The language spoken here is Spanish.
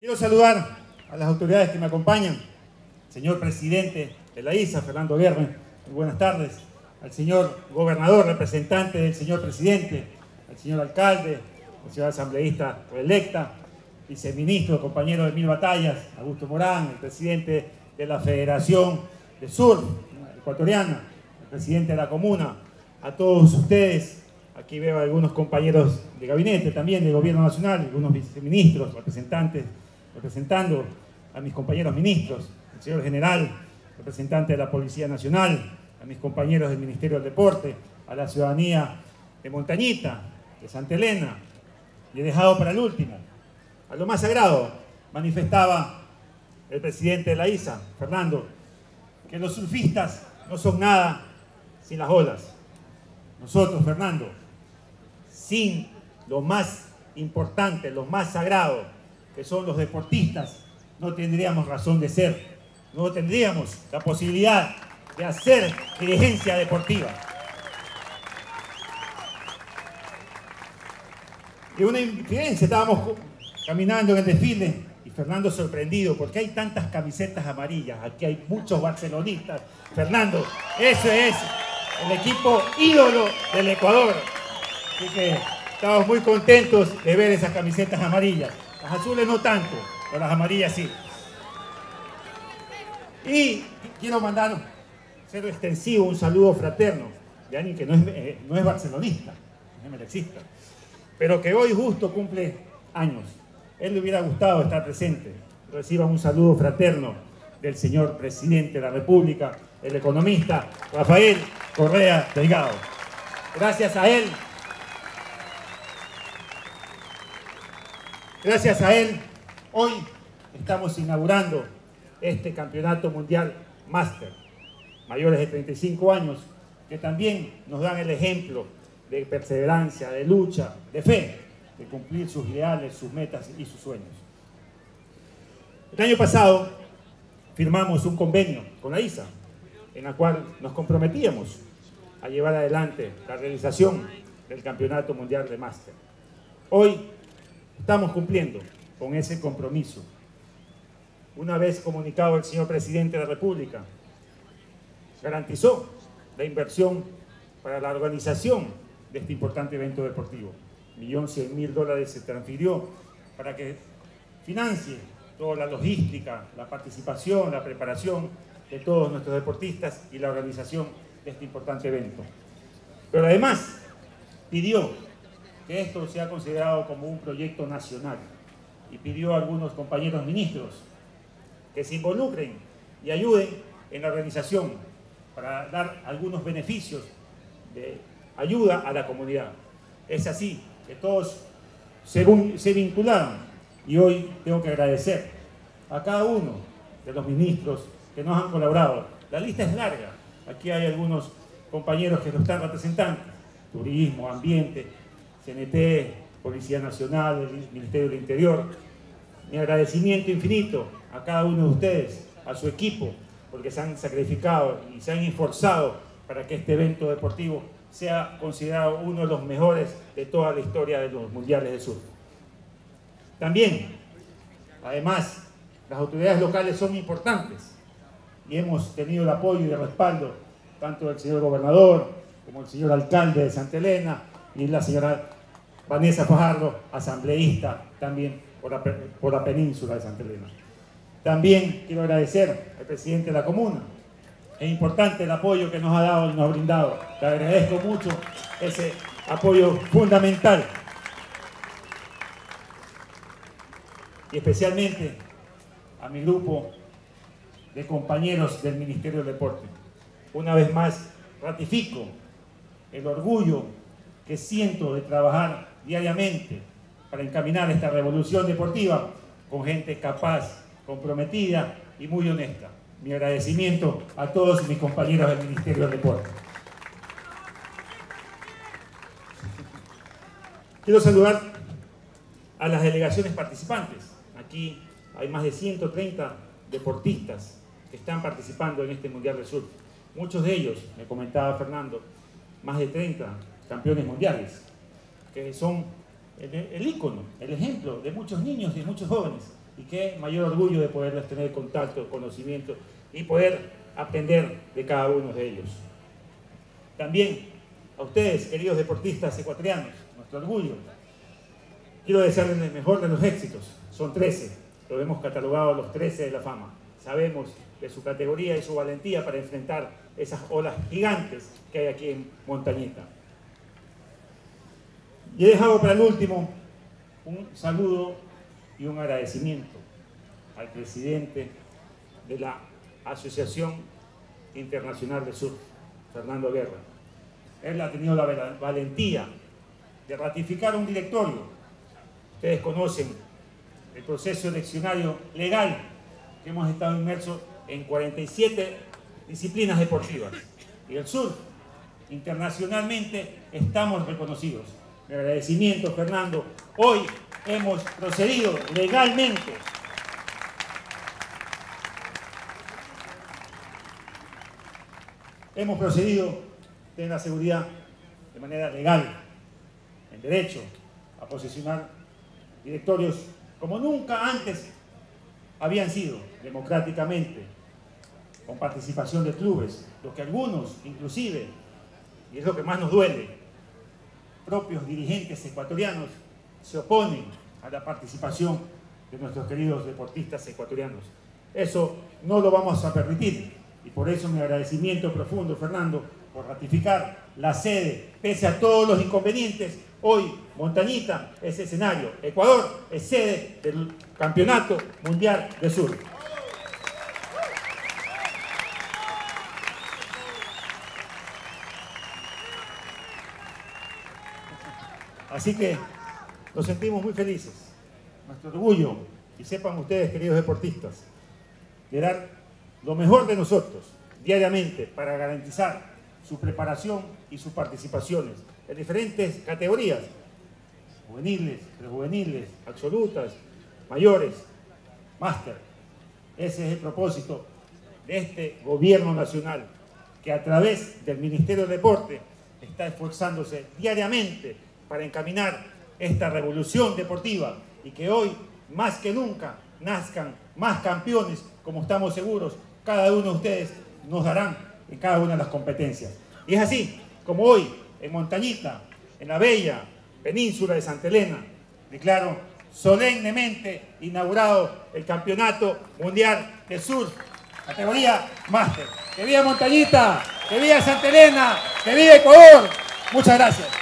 Quiero saludar a las autoridades que me acompañan, señor presidente de la ISA, Fernando Guerra, muy buenas tardes, al señor gobernador, representante del señor presidente, al señor alcalde, al señor asambleísta reelecta, viceministro, compañero de Mil Batallas, Augusto Morán, el presidente de la Federación de Sur Ecuatoriana, el presidente de la Comuna, a todos ustedes, aquí veo a algunos compañeros de gabinete también, del gobierno nacional, algunos viceministros, representantes, representando a mis compañeros ministros, el señor general, representante de la Policía Nacional, a mis compañeros del Ministerio del Deporte, a la ciudadanía de Montañita, de Santa Elena, y he dejado para el último, a lo más sagrado, manifestaba el presidente de la ISA, Fernando, que los surfistas no son nada sin las olas. Nosotros, Fernando, sin lo más importante, lo más sagrado, que son los deportistas, no tendríamos razón de ser, no tendríamos la posibilidad de hacer dirigencia deportiva. Y una infidencia, estábamos caminando en el desfile y Fernando sorprendido, porque hay tantas camisetas amarillas, aquí hay muchos barcelonistas. Fernando, ese es el equipo ídolo del Ecuador. Así que estamos muy contentos de ver esas camisetas amarillas. Las azules no tanto, pero las amarillas sí. Y quiero mandar, ser extensivo, un saludo fraterno de alguien que no es, eh, no es barcelonista, no es melexista, pero que hoy justo cumple años. Él le hubiera gustado estar presente. Reciba un saludo fraterno del señor presidente de la República, el economista Rafael Correa Delgado. Gracias a él, gracias a él, hoy estamos inaugurando este campeonato mundial máster, mayores de 35 años, que también nos dan el ejemplo de perseverancia, de lucha, de fe, de cumplir sus ideales, sus metas y sus sueños. El año pasado firmamos un convenio con la ISA, en la cual nos comprometíamos a llevar adelante la realización del Campeonato Mundial de Máster. Hoy estamos cumpliendo con ese compromiso. Una vez comunicado el señor Presidente de la República, garantizó la inversión para la organización de este importante evento deportivo. Millón cien mil dólares se transfirió para que financie toda la logística, la participación, la preparación de todos nuestros deportistas y la organización de este importante evento. Pero además pidió que esto sea considerado como un proyecto nacional y pidió a algunos compañeros ministros que se involucren y ayuden en la organización para dar algunos beneficios de ayuda a la comunidad. Es así que todos se, se vincularon y hoy tengo que agradecer a cada uno de los ministros que nos han colaborado. La lista es larga. Aquí hay algunos compañeros que lo están representando. Turismo, Ambiente, CNT, Policía Nacional, Ministerio del Interior. Mi agradecimiento infinito a cada uno de ustedes, a su equipo, porque se han sacrificado y se han esforzado para que este evento deportivo sea considerado uno de los mejores de toda la historia de los Mundiales de Sur. También, además, las autoridades locales son importantes y hemos tenido el apoyo y el respaldo tanto del señor gobernador como el señor alcalde de Santa Elena y la señora Vanessa Fajardo, asambleísta también por la, por la península de Santa Elena. También quiero agradecer al presidente de la comuna. Es importante el apoyo que nos ha dado y nos ha brindado. Le agradezco mucho ese apoyo fundamental. Y especialmente a mi grupo de compañeros del Ministerio del Deporte. Una vez más, ratifico el orgullo que siento de trabajar diariamente para encaminar esta revolución deportiva con gente capaz, comprometida y muy honesta. Mi agradecimiento a todos mis compañeros del Ministerio del Deporte. Quiero saludar a las delegaciones participantes. Aquí hay más de 130 deportistas que están participando en este Mundial de Surf. Muchos de ellos, me comentaba Fernando, más de 30 campeones mundiales, que son el, el ícono, el ejemplo de muchos niños y muchos jóvenes. Y qué mayor orgullo de poderles tener contacto, conocimiento y poder aprender de cada uno de ellos. También a ustedes, queridos deportistas ecuatorianos, nuestro orgullo. Quiero desearles el mejor de los éxitos. Son 13, lo hemos catalogado los 13 de la fama. Sabemos de su categoría y su valentía para enfrentar esas olas gigantes que hay aquí en Montañita. Y he dejado para el último un saludo y un agradecimiento al presidente de la Asociación Internacional de Surf, Fernando Guerra. Él ha tenido la valentía de ratificar un directorio. Ustedes conocen el proceso eleccionario legal que hemos estado inmersos en 47 disciplinas deportivas. Y el surf, internacionalmente, estamos reconocidos. Mi agradecimiento, Fernando. Hoy hemos procedido legalmente hemos procedido en la seguridad de manera legal, en derecho, a posicionar directorios como nunca antes habían sido, democráticamente, con participación de clubes, lo que algunos, inclusive, y es lo que más nos duele, propios dirigentes ecuatorianos se oponen a la participación de nuestros queridos deportistas ecuatorianos. Eso no lo vamos a permitir. Y por eso mi agradecimiento profundo, Fernando, por ratificar la sede, pese a todos los inconvenientes. Hoy Montañita es escenario, Ecuador es sede del Campeonato Mundial de Sur. Así que nos sentimos muy felices, nuestro orgullo, y sepan ustedes, queridos deportistas, de dar lo mejor de nosotros diariamente para garantizar su preparación y sus participaciones en diferentes categorías, juveniles, prejuveniles, absolutas, mayores, máster. Ese es el propósito de este gobierno nacional que a través del Ministerio de Deporte está esforzándose diariamente para encaminar esta revolución deportiva y que hoy, más que nunca, nazcan más campeones, como estamos seguros, cada uno de ustedes nos darán en cada una de las competencias. Y es así como hoy, en Montañita, en la bella península de Santa Elena, declaro solemnemente inaugurado el Campeonato Mundial de Surf, categoría Máster. ¡Que viva Montañita! ¡Que viva Santa Elena! ¡Que viva Ecuador! Muchas gracias.